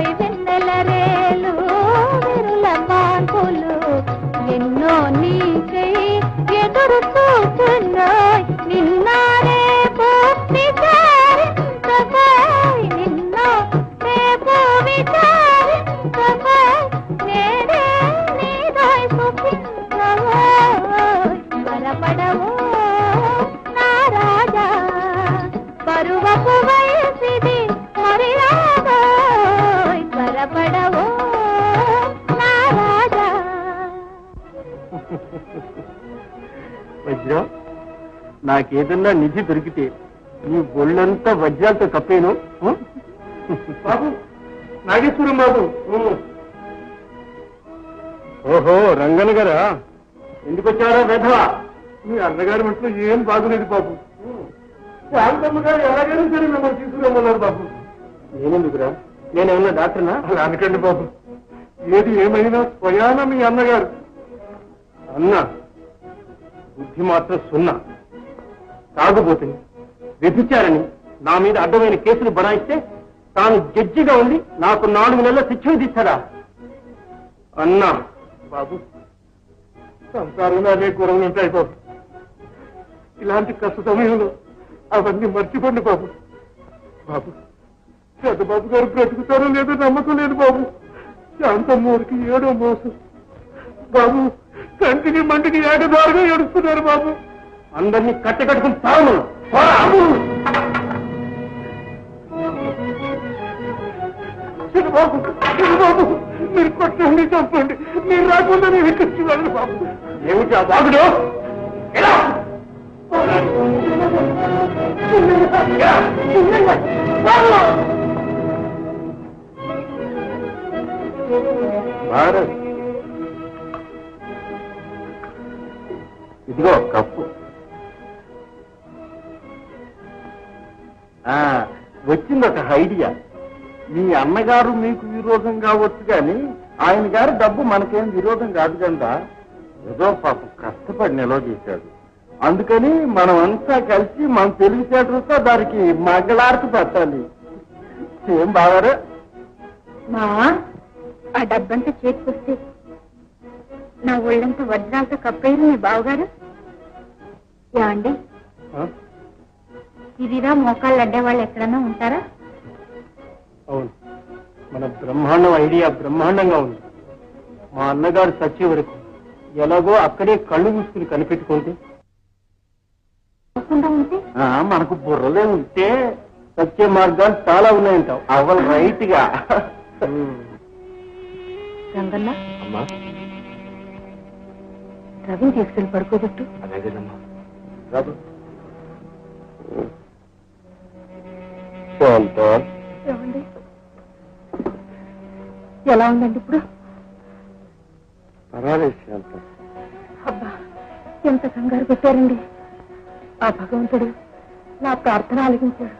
చూస్తులో వెన్నెల రేలు విరుల పాంతులు ఎన్నో నీకై ఎదురు చూస్తులో నిన్నారే విచారించబోయ్ నిన్నో రేపు నాకేదన్నా నిధి దొరికితే నీ ఒళ్ళంతా వజ్రాలతో కప్పేను బాబు నాగేశ్వరం బాబు. ఓహో రంగన్ గారా? ఎందుకు వచ్చారా వెధవా? మీ అన్నగారి మట్లో ఏం బాగులేదు బాబు. శాంతమ్మ గారు ఎలాగైనా సరే మిమ్మల్ని తీసుకురమ్మన్నారు బాబు. నేనెందుకురా? నేనేమన్నా డాక్టర్నా? అలా అనకండి బాబు. ఏది ఏమైనా స్వయాన మీ అన్నగారు. అన్నా బుద్ధి మాత్రం సున్నా. తాగుబోతుంది వ్యభిచారని నా మీద అడ్డమైన కేసులు బనాయిస్తే తాను జడ్జిగా ఉండి నాకు నాలుగు నెలల శిక్ష విధిస్తాడా అన్నా బాబు సంసారంలో అనే గురవులు ఉంటాయి బాబు ఇలాంటి కష్ట సమయంలో అవన్నీ మర్చిపోండి బాబు. బాబు పెద్ద బాబు గారు బ్రతుకుతారో లేదో నమ్మకం లేదు బాబు. శాంతమ్మూరికి ఏడో మోసం. బాబు కంటిని మంటికి ఏడదారుగా ఏడుస్తున్నారు బాబు. అందరినీ కట్టకట్టుకుని తాము బాబు బాబు మీరు కొట్టండి చంపండి. మీరు రాకుండా నేను ఎక్కించి బాబు. ఏమిటి ఆ బాబుడు ఎలా? భారత్. ఇదిగో కప్పు. వచ్చింది ఒక ఐడియా. మీ అన్నగారు మీకు విరోధం కావచ్చు కానీ ఆయన గారి డబ్బు మనకేం విరోధం కాదు కదా ఏదో పాపం కష్టపడి నిల్వ చేశాడు. అందుకని మనం అంతా కలిసి మన తెలివితేటలతో దానికి మగ్గలార్పు పెట్టాలి. ఏం బాగారు మా ఆ డబ్బంతా చేతికొస్తే నా ఒళ్ళంతా వజ్రాలతో కప్పేరు మీ బావగారు. ఏమండి? ఇదిరా మోకాళ్ళు అడ్డే వాళ్ళు ఎక్కడన్నా ఉంటారా? అవును. మన బ్రహ్మాండం ఐడియా బ్రహ్మాండంగా ఉంది. మా అన్నగారు చచ్చే వరకు ఎలాగో అక్కడే కళ్ళు మూసుకుని కనిపెట్టుకుంటే. ఆ, మనకు బుర్రలే ఉంటే సత్య మార్గాలు చాలా ఉన్నాయంటావు. అవల్ రైట్గా రంగన్న అమ్మా. రవిని తీసుకెళ్ళి పడుకోబెట్టు. అలాగేనమ్మా. రాదు. ఏమండి? ఎలా ఉందండి ఇప్పుడు? పర్వాలేదు శాంత. అబ్బా ఎంత కంగారు పెట్టారండి. ఆ భగవంతుడు నా ప్రార్థన ఆలకించాడు.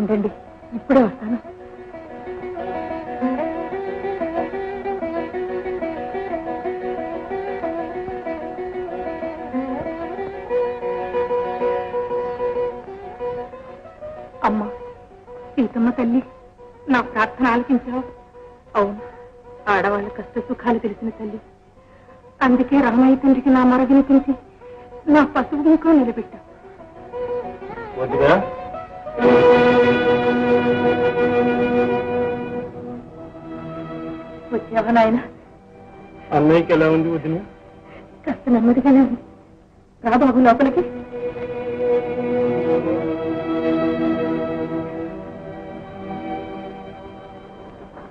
ఉండండి ఇప్పుడే వస్తాను. సీతమ్మ తల్లి నా ప్రార్థన ఆలకించావు. అవును ఆడవాళ్ళ కష్ట సుఖాలు తెలిసిన తల్లి. అందుకే రామయ్య తండ్రికి నా మరగినిపించి నా పసుపు ముఖం నిలబెట్టా వచ్చావా నాయన? అన్నయ్యకి ఎలా ఉంది వదిన? కాస్త నెమ్మదిగానే ఉంది. రా బాబు లోపలికి.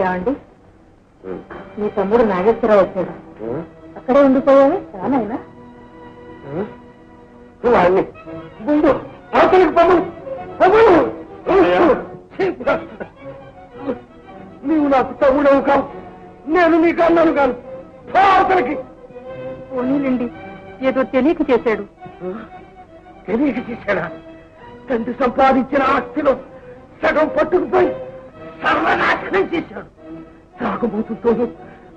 ఏమండి మీ తమ్ముడు నాగేశ్వరరావు వచ్చాడు. అక్కడే ఉండిపోయావే ముందు అవతలికి పంపు నీవు నాకు తమ్ముడవు కావు. నేను నీకు అన్నాను కాను. అవతలికి. పోనీలండి. ఏదో తెలియక చేశాడు. తెలియక చేశాడా? తండ్రి సంపాదించిన ఆస్తిలో సగం పట్టుకుపోయి సర్వనాశనం చేశాడు. తాగుబోతుతోనూ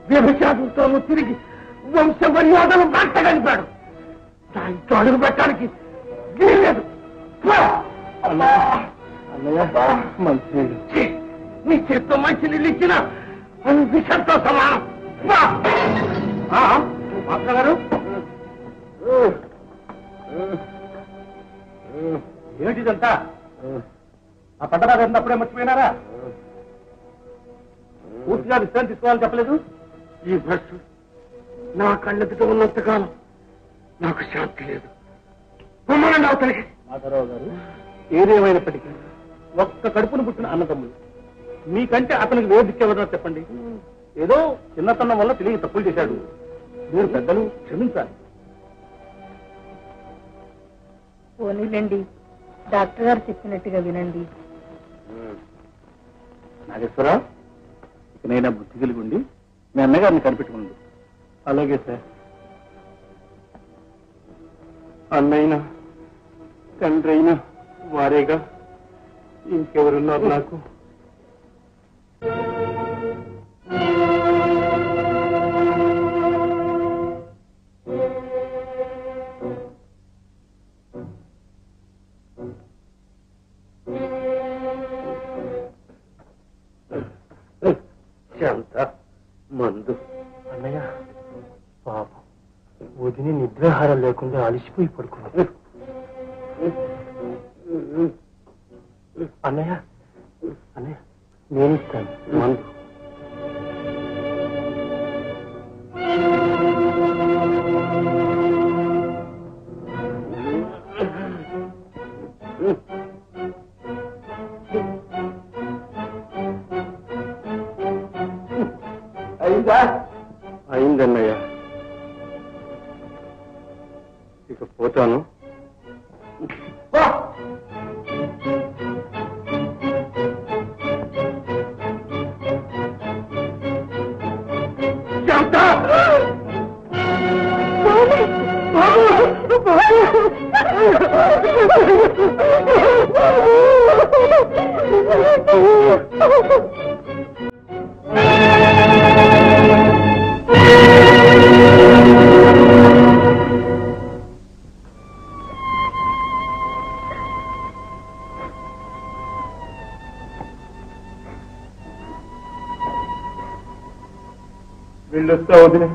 వ్యభిచారంతోనూ తిరిగి వంశ మర్యాదలు మంట కలిపాడు నా ఇంట్లో అడుగు పెట్టడానికి వీల్లేదు పో! ఛీ! నీ చేత్తో మంచి నీళ్ళు ఇచ్చిన అది విషంతో సమానం గారు ఏమిటిదంతా ఆ పంట బాగా అప్పుడే మర్చిపోయినారా పూర్తిగా విశ్రాంతి తీసుకోవాలని చెప్పలేదు? ఈ బస్సు నా కళ్ళెదుట ఉన్నంతకాలం నాకు శాంతి లేదు. పొమ్మనండి అవతలికి మాధవరావు గారు ఏదేమైనప్పటికీ ఒక్క కడుపును పుట్టిన అన్నదమ్ములు. మీకంటే అతనికి వేదిచ్చేవదో చెప్పండి. ఏదో చిన్నతనం వల్ల తెలియ తప్పులు చేశాడు. మీరు పెద్దలు క్షమించాలి. పోనీలండి. డాక్టర్ గారు చెప్పినట్టుగా వినండి. నాగేశ్వరరావు ఇకనైనా బుద్ధి కలిగి ఉండి మీ అన్నగారిని కనిపెట్టుకుంది అలాగే సార్. అన్నైనా తండ్రి అయినా వారేగా ఇంకెవరున్నారు నాకు? లేకుండా అలిసిపోయి పడుకున్నాడు सऊद ने